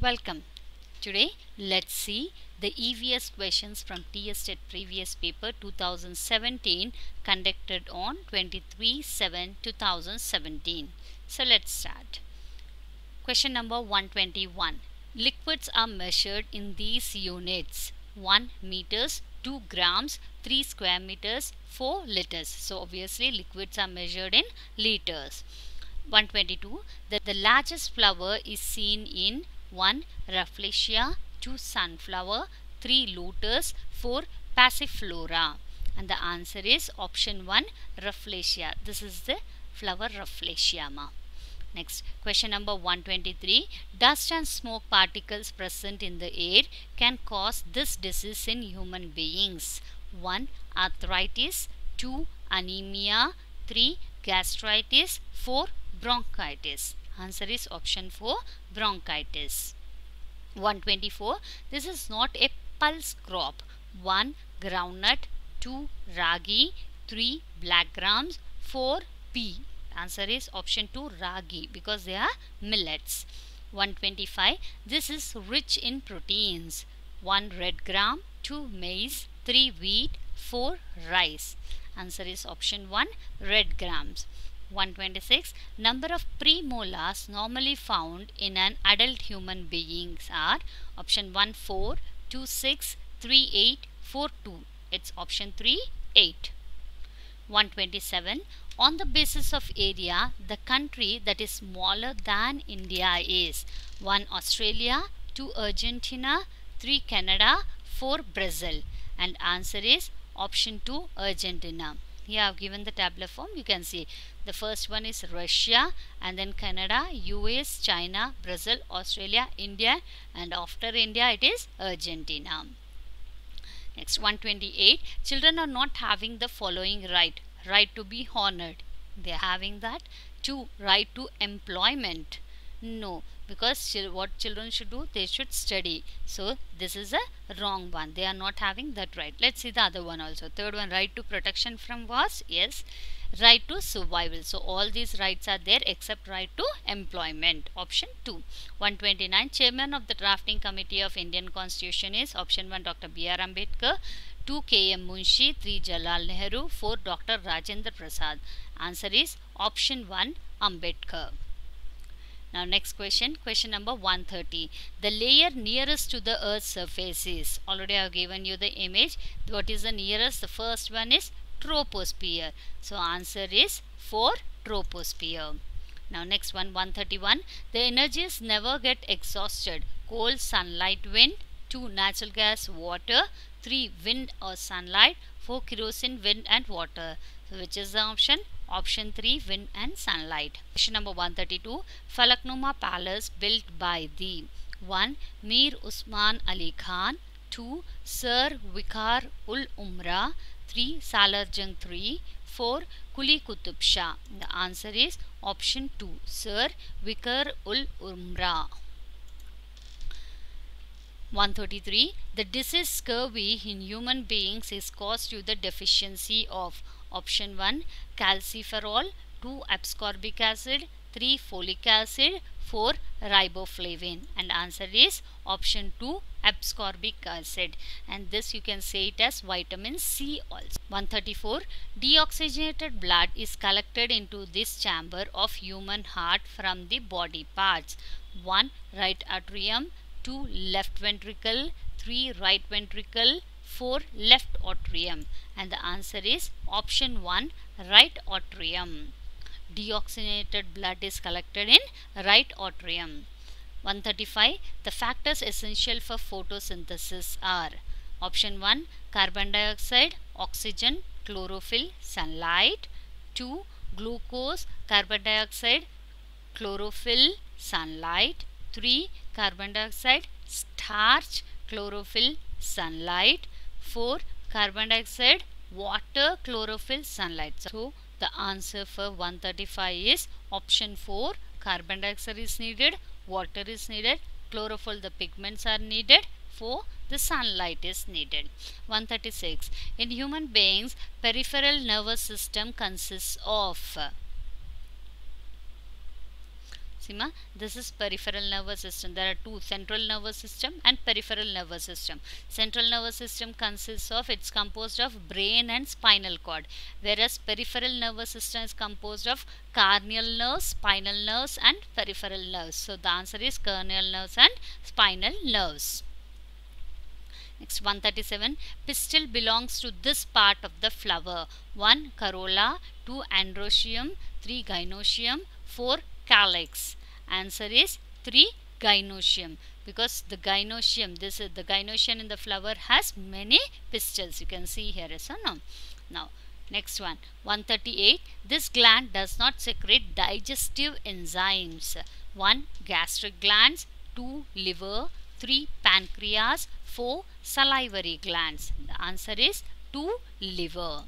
Welcome. Today let's see the EVS questions from TS TET previous paper 2017 conducted on 23 7 2017. So let's start. Question number 121. Liquids are measured in these units 1 meters, 2 grams, 3 square meters, 4 liters. So obviously liquids are measured in liters. 122. That the largest flower is seen in 1. Rafflesia 2. Sunflower 3. Lotus 4. Passiflora and the answer is option 1 Rafflesia. This is the flower Rafflesia. Ma. Next, question number 123. Dust and smoke particles present in the air can cause this disease in human beings. 1. Arthritis 2. Anemia 3. Gastritis 4. Bronchitis. Answer is option 4 bronchitis. 124. This is not a pulse crop. 1. Groundnut 2. Ragi 3. Black grams 4. Pea. Answer is option 2 ragi because they are millets. 125. This is rich in proteins. 1 red gram 2 maize 3 wheat 4 rice. Answer is option 1 red grams. 126 number of premolars normally found in an adult human beings are option 1 4 2 6 3 8 4 2 it's option 3 8 127 on the basis of area the country that is smaller than India is. 1 Australia. 2 Argentina. 3 Canada. 4 Brazil. And answer is option 2 Argentina here I have given the tabular form. You can see. The first one is Russia and then Canada US China Brazil Australia India and after India it is Argentina. Next 128 children are not having the following right. Right to be honored. They are having that. Two right to employment. No because what children should do they should study. So this is a wrong one. They are not having that right. Let's see the other one also. Third one right to protection from wars yes. Right to survival. So all these rights are there except right to employment option 2 129 chairman of the drafting committee of indian constitution is option 1 dr b r ambedkar. 2 km munshi. 3 jawaharlal nehru. 4 dr rajendra prasad. Answer is option 1 ambedkar now next question, question number 130. The layer nearest to the earth's surface is, already I have given you the image. What is the nearest? The first one is troposphere. So answer is 4 troposphere. Now next one 131. The energies never get exhausted. Coal, sunlight, wind. 2 natural gas, water. 3 wind or sunlight. 4 kerosene, wind and water. So which is the option? Option 3 Wind and Sunlight. Question number 132 Falaknuma Palace built by the 1. Mir Usman Ali Khan 2. Sir Vikar ul Umra 3. Salar Jung 3 4. Kuli Kutub Shah. The answer is option 2. Sir Vikar ul Umra. 133. The disease scurvy in human beings is caused due to the deficiency of Option 1 calciferol, 2 ascorbic acid, 3 folic acid, 4 riboflavin and answer is option 2 ascorbic acid and this you can say it as vitamin C also. 134 deoxygenated blood is collected into this chamber of human heart from the body parts. 1 right atrium, 2 left ventricle, 3 right ventricle, 4 left atrium and the answer is option 1 right atrium. Deoxygenated blood is collected in right atrium. 135 the factors essential for photosynthesis are option 1 carbon dioxide oxygen chlorophyll sunlight 2 glucose carbon dioxide chlorophyll sunlight 3 carbon dioxide starch chlorophyll sunlight. 4 carbon dioxide water chlorophyll sunlight. So the answer for 135 is option 4 carbon dioxide is needed water is needed chlorophyll the pigments are needed. For the sunlight is needed. 136 in human beings peripheral nervous system consists of This is peripheral nervous system. There are two central nervous system and peripheral nervous system. Central nervous system consists of, it's composed of brain and spinal cord. Whereas peripheral nervous system is composed of cranial nerves, spinal nerves and peripheral nerves. So the answer is cranial nerves and spinal nerves. Next 137. Pistil belongs to this part of the flower. 1. Corolla. 2. Androecium. 3. Gynoecium. 4. Calyx. Answer is 3. Gynoecium. Because the gynoecium this is the gynoecium in the flower has many pistils. You can see here is no? Now next one 138 this gland does not secrete digestive enzymes. 1 gastric glands. 2 liver. 3 pancreas. 4 salivary glands. The answer is 2 liver.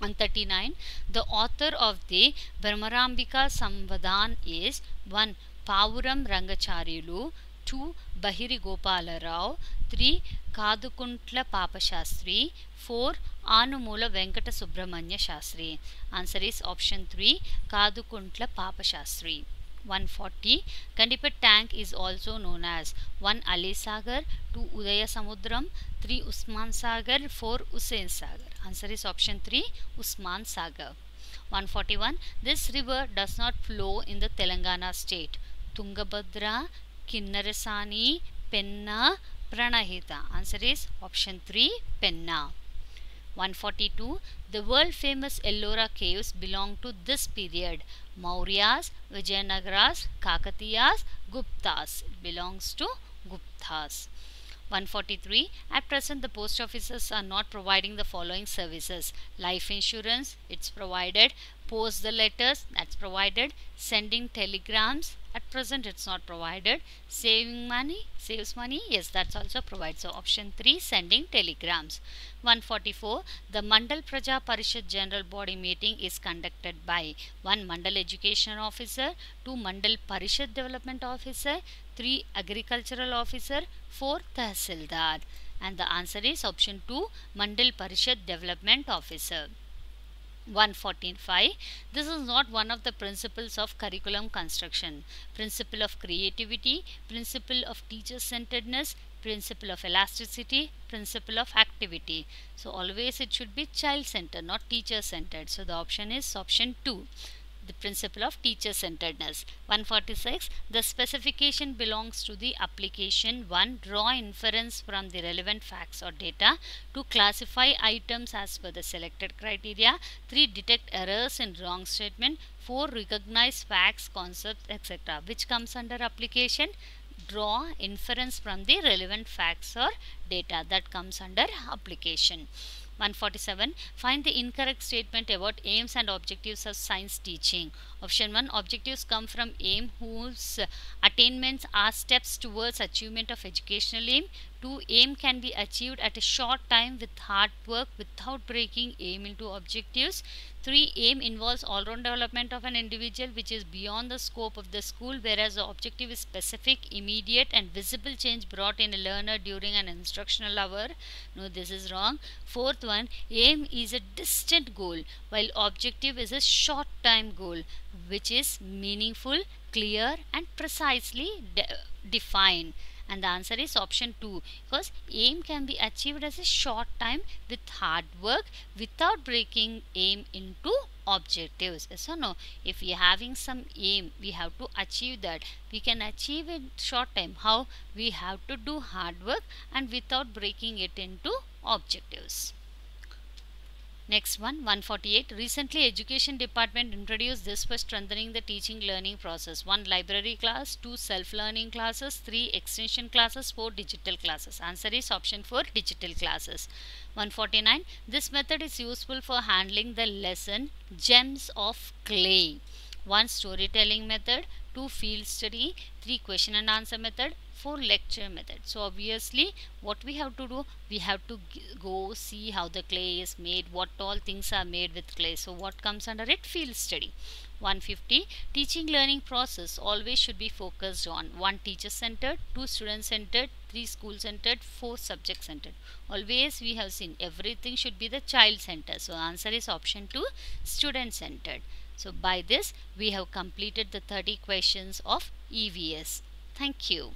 139 the author of the brahmarambika samvadan is 1 pavuram rangacharyulu 2 bahiri gopala rao 3 kadukuntla papa papashastri 4 venkata subramanya shastri answer is option 3 kadukuntla papa shastri 140. Gandipet tank is also known as 1 Ali Sagar, 2 Udaya Samudram, 3 Usman Sagar, 4 Hussain Sagar. Answer is option 3 Usman Sagar. 141. This river does not flow in the Telangana state. Tungabhadra, Kinnarasani, Penna, Pranahita. Answer is option 3 Penna. 142. The world famous Ellora caves belong to this period. Mauryas, Vijayanagaras, Kakatiyas, Guptas. It belongs to Guptas. 143. At present, the post offices are not providing the following services. Life insurance, it's provided. Post the letters, that's provided. Sending telegrams, at present it's not provided. Saving money, saves money, yes, that's also provided. So, option 3, sending telegrams. 144. The Mandal Praja Parishad General Body Meeting is conducted by 1. Mandal Education Officer, 2. Mandal Parishad Development Officer, 3. Agricultural Officer, 4. Tahsildar. And the answer is option 2. Mandal Parishad Development Officer. 145 this is not one of the principles of curriculum construction. Principle of creativity principle of teacher centeredness principle of elasticity principle of activity. So always it should be child centered not teacher centered so the option is option 2 the principle of teacher centeredness 146 the specification belongs to the application 1 draw inference from the relevant facts or data to classify items as per the selected criteria 3 detect errors in wrong statement 4 recognize facts concepts etc which comes under application? Draw inference from the relevant facts or data. That comes under application 147. Find the incorrect statement about aims and objectives of science teaching. Option 1. Objectives come from aim whose attainments are steps towards achievement of educational aim. 2. Aim can be achieved at a short time with hard work without breaking aim into objectives. 3. Aim involves all-round development of an individual which is beyond the scope of the school whereas the objective is specific, immediate and visible change brought in a learner during an instructional hour. No, this is wrong. Fourth one, aim is a distant goal while objective is a short time goal which is meaningful, clear and precisely de defined and the answer is option 2 because aim can be achieved as a short time with hard work without breaking aim into objectives. Yes or no if we are having some aim we have to achieve that. We can achieve in short time. How? We have to do hard work and without breaking it into objectives Next one, 148. Recently, Education Department introduced this for strengthening the teaching learning process. 1. Library class, 2. Self-learning classes, 3. Extension classes, 4. Digital classes. Answer is option 4. Digital classes. 149. This method is useful for handling the lesson Gems of Clay. 1. Storytelling method, 2. Field study, 3. Question and answer method, for lecture method. So obviously what we have to do we have to go see how the clay is made what all things are made with clay. So what comes under it? Field study. 150 teaching learning process always should be focused on one teacher centered two student centered three school centered four subject centered. Always we have seen everything should be the child centered. So answer is option 2 student centered. So by this we have completed the 30 questions of EVS. Thank you.